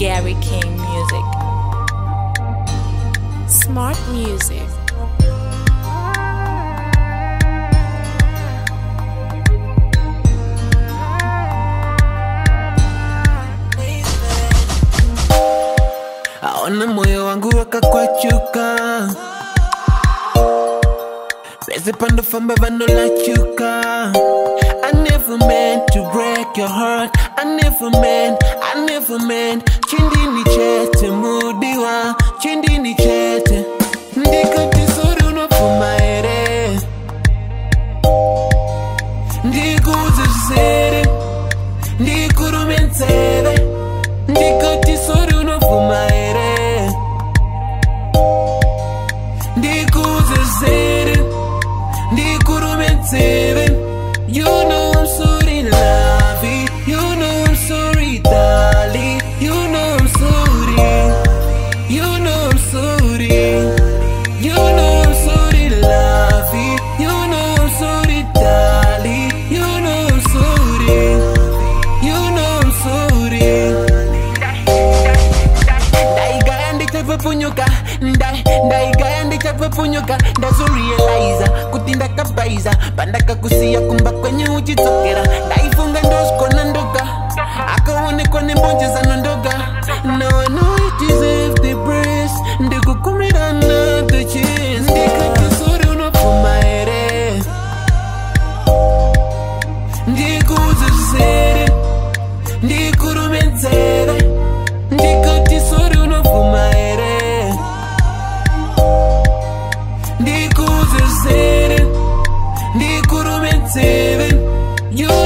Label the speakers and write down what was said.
Speaker 1: Gary King Music. Smart Music. Aona moyo wangu wakakwachuka Pese pando famba vano lachuka I never meant to break your heart I never meant never meant chindini chete
Speaker 2: mudiwa chindini chete ndikuti suri unopfuma here ndikuudze zvisere ndikurume nzeve ndikuti suri unopfuma here ndikuudze zvisere ndikurume nzeve you know
Speaker 1: ndichapfupfunyuka ndaigaya ndichapfupfunyuka ndazorealiza kuti ndakabaiza pandakakusiya kumba kwenye uchidzokera ndaifunga ndosku
Speaker 2: saving you.